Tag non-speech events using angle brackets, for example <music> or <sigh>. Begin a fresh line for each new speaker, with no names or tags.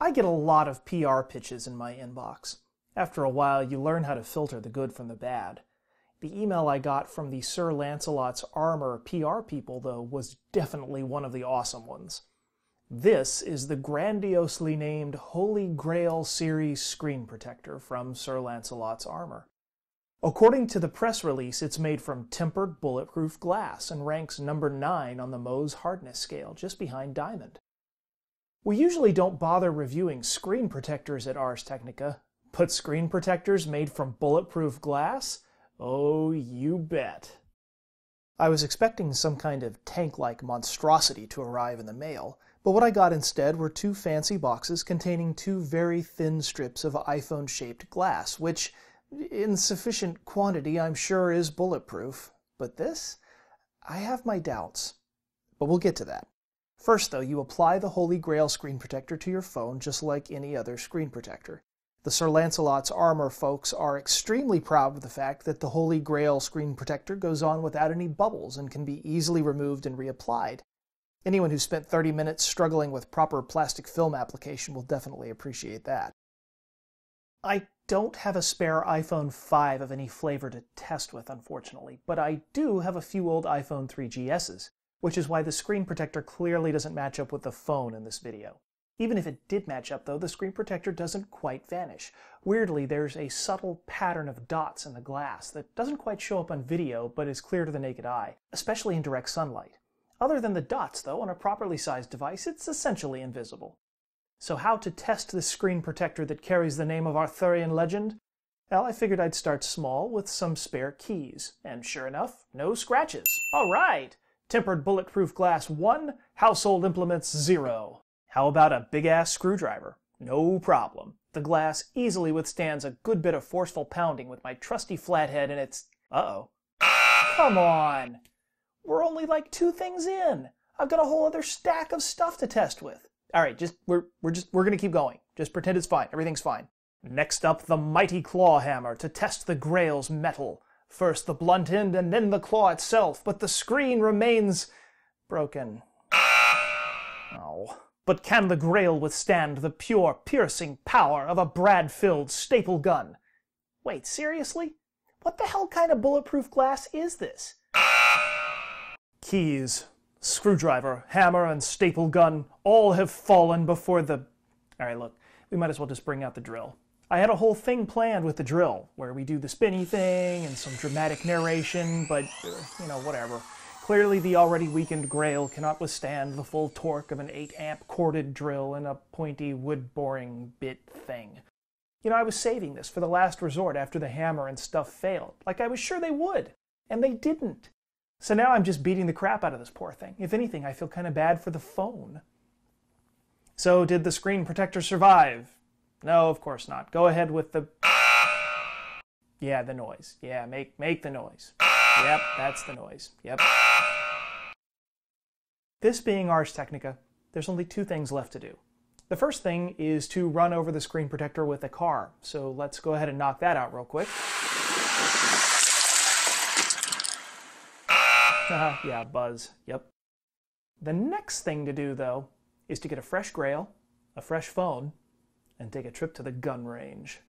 I get a lot of PR pitches in my inbox. After a while, you learn how to filter the good from the bad. The email I got from the Sir Lancelot's Armor PR people, though, was definitely one of the awesome ones. This is the grandiosely named Holy Grail series screen protector from Sir Lancelot's Armor. According to the press release, it's made from tempered bulletproof glass and ranks number 9 on the Mohs hardness scale, just behind Diamond. We usually don't bother reviewing screen protectors at Ars Technica, but screen protectors made from bulletproof glass? Oh, you bet. I was expecting some kind of tank-like monstrosity to arrive in the mail, but what I got instead were two fancy boxes containing two very thin strips of iPhone-shaped glass, which, in sufficient quantity, I'm sure is bulletproof. But this? I have my doubts. But we'll get to that. First, though, you apply the Holy Grail screen protector to your phone just like any other screen protector. The Sir Lancelot's Armor folks are extremely proud of the fact that the Holy Grail screen protector goes on without any bubbles and can be easily removed and reapplied. Anyone who spent 30 minutes struggling with proper plastic film application will definitely appreciate that. I don't have a spare iPhone 5 of any flavor to test with, unfortunately, but I do have a few old iPhone 3GSs which is why the screen protector clearly doesn't match up with the phone in this video. Even if it did match up though, the screen protector doesn't quite vanish. Weirdly, there's a subtle pattern of dots in the glass that doesn't quite show up on video, but is clear to the naked eye, especially in direct sunlight. Other than the dots though, on a properly sized device, it's essentially invisible. So how to test this screen protector that carries the name of Arthurian legend? Well, I figured I'd start small with some spare keys, and sure enough, no scratches. All right! Tempered bulletproof glass 1, household implements 0. How about a big ass screwdriver? No problem. The glass easily withstands a good bit of forceful pounding with my trusty flathead and its. Uh oh. Come on! We're only like two things in. I've got a whole other stack of stuff to test with. All right, just we're we're just we're gonna keep going. Just pretend it's fine. Everything's fine. Next up, the mighty claw hammer to test the Grail's mettle. First the blunt end and then the claw itself, but the screen remains broken. Oh. But can the Grail withstand the pure, piercing power of a Brad-filled staple gun? Wait, seriously? What the hell kind of bulletproof glass is this? Keys, screwdriver, hammer, and staple gun all have fallen before the... Alright, look, we might as well just bring out the drill. I had a whole thing planned with the drill, where we do the spinny thing and some dramatic narration, but, uh, you know, whatever. Clearly the already weakened Grail cannot withstand the full torque of an 8 amp corded drill and a pointy wood boring bit thing. You know, I was saving this for the last resort after the hammer and stuff failed, like I was sure they would, and they didn't. So now I'm just beating the crap out of this poor thing. If anything, I feel kind of bad for the phone. So, did the screen protector survive? No, of course not. Go ahead with the. Yeah, the noise. Yeah, make make the noise. Yep, that's the noise. Yep. This being Ars Technica, there's only two things left to do. The first thing is to run over the screen protector with a car. So let's go ahead and knock that out real quick. <laughs> yeah, buzz. Yep. The next thing to do, though, is to get a fresh grail, a fresh phone, and take a trip to the gun range.